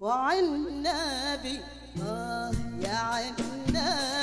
وعنابي آه يا عنابي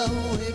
بتدوبني